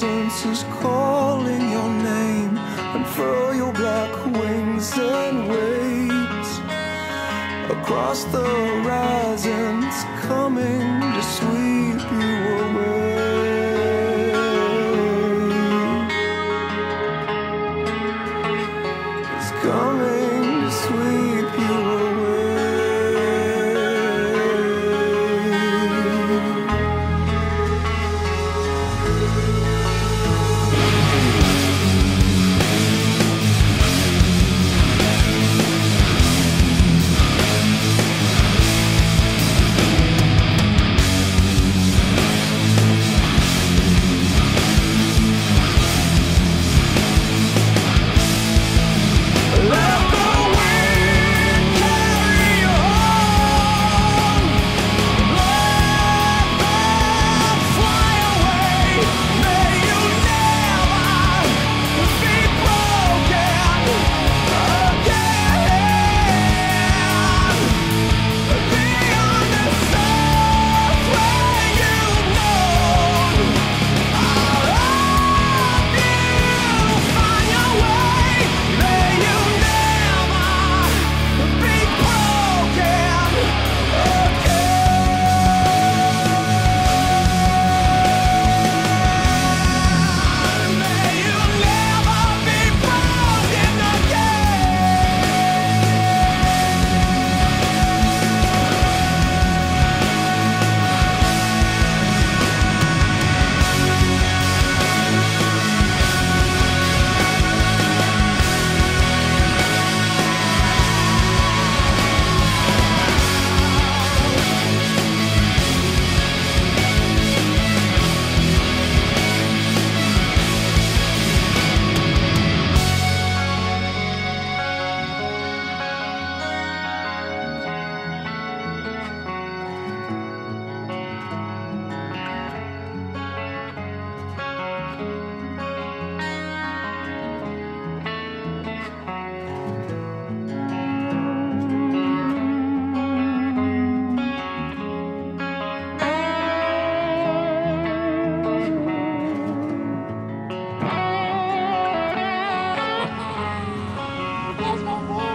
distance is calling your name Unfurl your black wings and wait Across the horizons coming to sweep you away. It's coming to sweep no more.